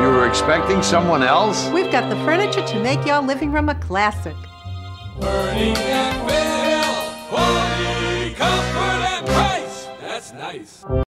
You were expecting someone else? We've got the furniture to make your living room a classic. Bernie and quality, comfort, and price. That's nice.